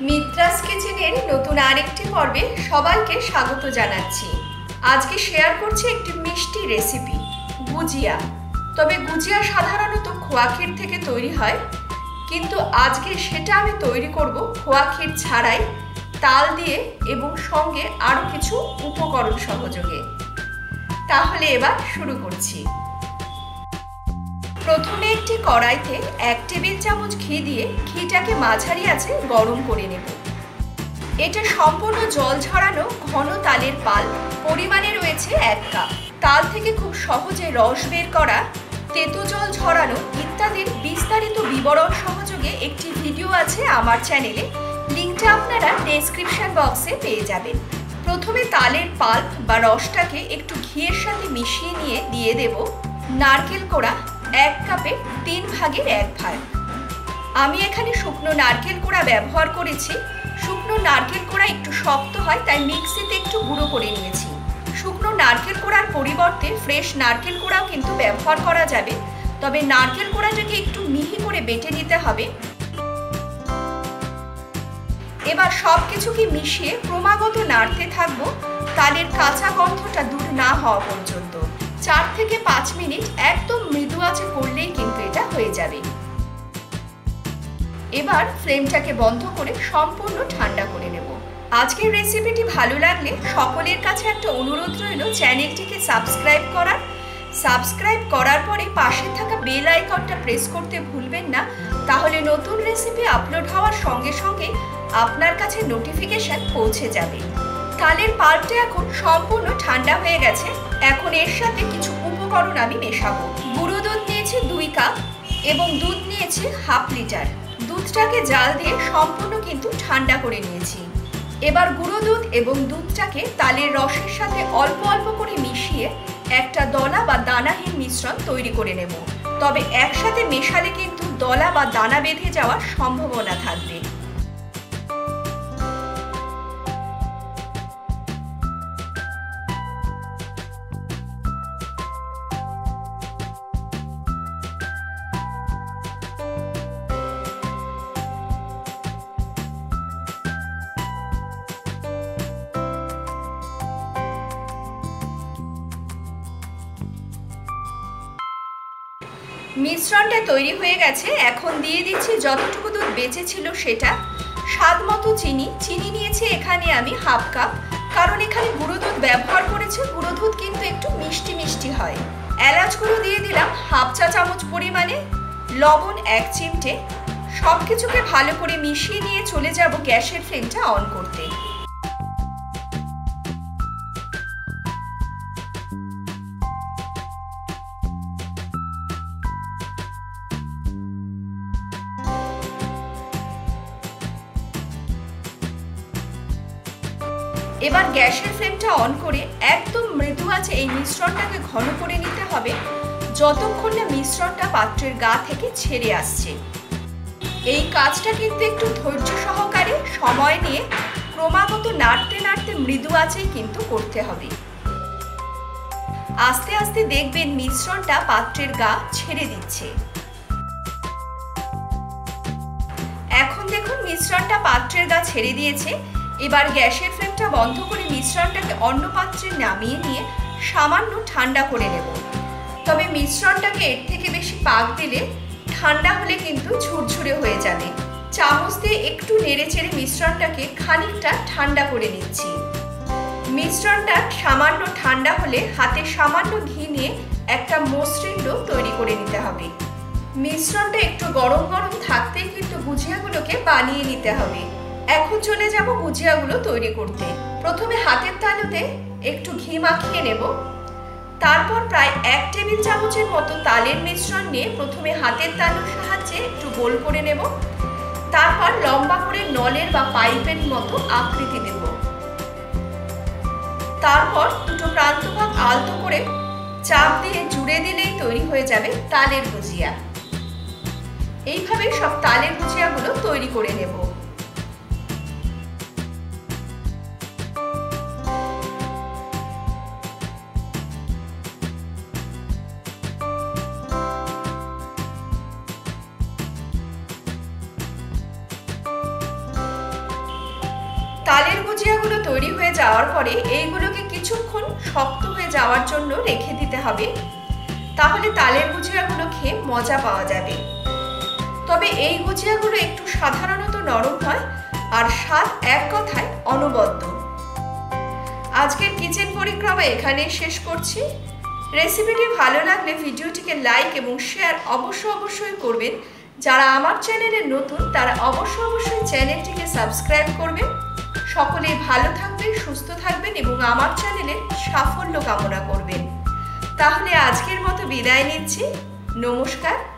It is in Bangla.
মিত্রাস কিচেনের নতুন আরেকটি পর্বে সবাইকে স্বাগত জানাচ্ছি। আজকে শেয়ার করছি একটি মিষ্টি রেসিপি গুজিয়া। তবে গুজিয়া সাধারণত খোয়া ক্ষীর থেকে তৈরি হয়, কিন্তু আজকে সেটা আমি তৈরি করব খোয়া ক্ষীর ছাড়াই, তাল দিয়ে এবং সঙ্গে আরও কিছু উপকরণ সহযোগে। তাহলে এবার শুরু করছি। প্রথমে একটি কড়াইতে এক টেবিল চামচ ঘি দিয়ে ঘিটাকে মাঝারি আছে গরম করে নেব। এটা সম্পূর্ণ জল ঝরানো ঘন তালের পাল। পরিমাণে রয়েছে এক কাপ। তাল থেকে খুব সহজে রস বের করা, তেতো জল ঝরানো ইত্যাদির বিস্তারিত বিবরণ সহযোগে একটি ভিডিও আছে আমার চ্যানেলে। লিঙ্কটা আপনারা ডেসক্রিপশন বক্সে পেয়ে যাবেন। প্রথমে তালের পাল্প বা রসটাকে একটু ঘিয়ের সাথে মিশিয়ে নিয়ে দিয়ে দেব। নারকেল কোড়া এক কাপে তিন ভাগের এক ভাগ। আমি এখানে শুকনো নারকেল কোড়া ব্যবহার করেছি। শুকনো নারকেল কোড়া একটু শক্ত হয়, তাই মিক্সিতে একটু গুঁড়ো করে নিয়েছি। শুকনো নারকেল কোড়ার পরিবর্তে ফ্রেশ নারকেল কোড়াও কিন্তু ব্যবহার করা যাবে। তবে নারকেল কোড়াটাকে একটু মিহি করে বেটে নিতে হবে। এবার সব কিছুকে মিশিয়ে ক্রমাগত নাড়তে থাকব। তালের কাঁচা গন্ধটা দূর না হওয়া পর্যন্ত। চার থেকে পাঁচ মিনিট একদম মৃদু আছে করলেই কিন্তু এটা হয়ে যাবে। এবার ফ্লেমটাকে বন্ধ করে সম্পূর্ণ ঠান্ডা করে নেব। আজকের রেসিপিটি ভালো লাগলে সকলের কাছে একটা অনুরোধ রইল চ্যানেলটিকে সাবস্ক্রাইব করার। সাবস্ক্রাইব করার পরে পাশে থাকা বেল আইকনটা প্রেস করতে ভুলবেন না। তাহলে নতুন রেসিপি আপলোড হওয়ার সঙ্গে সঙ্গে আপনার কাছে নোটিফিকেশন পৌঁছে যাবে। তালের পাল্পটা এখন সম্পূর্ণ ঠান্ডা হয়ে গেছে। এখন এর সাথে কিছু উপকরণ আমি মেশাবো। গুঁড়ো দুধ নিয়েছি দুই কাপ এবং দুধ নিয়েছি হাফ লিটার। দুধটাকে জাল দিয়ে সম্পূর্ণ কিন্তু ঠান্ডা করে নিয়েছি। এবার গুঁড়ো দুধ এবং দুধটাকে তালের রসের সাথে অল্প অল্প করে মিশিয়ে একটা দলা বা দানাহীন মিশ্রণ তৈরি করে নেব। তবে একসাথে মেশালে কিন্তু দলা বা দানা বেঁধে যাওয়ার সম্ভাবনা থাকবে। মিশ্রণটা তৈরি হয়ে গেছে, এখন দিয়ে দিচ্ছি যতটুকু দুধ বেঁচে ছিল সেটা। স্বাদ মতো চিনি। চিনি নিয়েছি এখানে আমি হাফ কাপ, কারণ এখানে গুঁড়ো দুধ ব্যবহার করেছি, গুঁড়ো দুধ কিন্তু একটু মিষ্টি মিষ্টি হয়। এলাচ গুঁড়ো দিয়ে দিলাম হাফ চা চামচ পরিমাণে, লবণ এক চিমটে। সব কিছুকে ভালো করে মিশিয়ে নিয়ে চলে যাব গ্যাসের ফ্লেমটা অন করতে। এবার গ্যাসের ফ্লেমটা অন করে একদম মৃদু আছে এই মিশ্রণটাকে ঘন করে নিতে হবে। যতক্ষণ না মিশ্রণটা পাত্রের গা থেকে ছেড়ে আসছে। এই কাজটা কিন্তু একটু ধৈর্য সহকারে সময় নিয়ে ক্রমাগত নাড়তে নাড়তে মৃদু আছেই কিন্তু করতে হবে। আস্তে আস্তে দেখবেন মিশ্রণটা পাত্রের গা ছেড়ে দিচ্ছে। এখন দেখুন মিশ্রণটা পাত্রের গা ছেড়ে দিয়েছে। এবার গ্যাসের ফ্লেমটা বন্ধ করে মিশ্রণটাকে অন্য পাত্রে নামিয়ে নিয়ে সামান্য ঠান্ডা করে নেব। তবে মিশ্রণটাকে এর থেকে বেশি পাক দিলে ঠান্ডা হলে কিন্তু ঝুরঝুরে হয়ে যাবে। চামচ দিয়ে একটু নেড়ে চেড়ে মিশ্রণটাকে খানিকটা ঠান্ডা করে নিচ্ছি। মিশ্রণটা সামান্য ঠান্ডা হলে হাতে সামান্য ঘি নিয়ে একটা মসৃণ ডো তৈরি করে নিতে হবে। মিশ্রণটা একটু গরম গরম থাকতেই কিন্তু গুজিয়াগুলোকে বানিয়ে নিতে হবে। এখন চলে যাব গুজিয়াগুলো তৈরি করতে। প্রথমে হাতের তালুতে একটু ঘি মাখিয়ে নেব। তারপর প্রায় এক টেবিল চামচের মতো তালের মিশ্রণ নিয়ে প্রথমে হাতের তালুর সাহায্যে একটু গোল করে নেব। তারপর লম্বা করে নলের বা পাইপের মতো আকৃতি দেব তারপর দুটো প্রান্তভাগ আলতো করে চাপ দিয়ে জুড়ে দিলেই তৈরি হয়ে যাবে তালের গুজিয়া এইভাবে সব তালের গুজিয়াগুলো তৈরি করে নেব। গুজিয়াগুলো তৈরি হয়ে যাওয়ার পরে এইগুলোকে কিছুক্ষণ শক্ত হয়ে যাওয়ার জন্য রেখে দিতে হবে। তাহলে তালের গুজিয়াগুলো খেয়ে মজা পাওয়া যাবে। তবে এই গুজিয়াগুলো একটু সাধারণত নরম হয় আর স্বাদ এক কথায় অনবদ্য। আজকের কিচেন পরিক্রমা এখানে শেষ করছি। রেসিপিটি ভালো লাগলে ভিডিওটিকে লাইক এবং শেয়ার অবশ্য অবশ্যই করবেন। যারা আমার চ্যানেলে নতুন, তারা অবশ্য অবশ্যই চ্যানেলটিকে সাবস্ক্রাইব করবেন। সকলেই ভালো থাকবেন, সুস্থ থাকবেন এবং আমার চ্যানেলের সাফল্য কামনা করবেন। তাহলে আজকের মতো বিদায় নিচ্ছি। নমস্কার।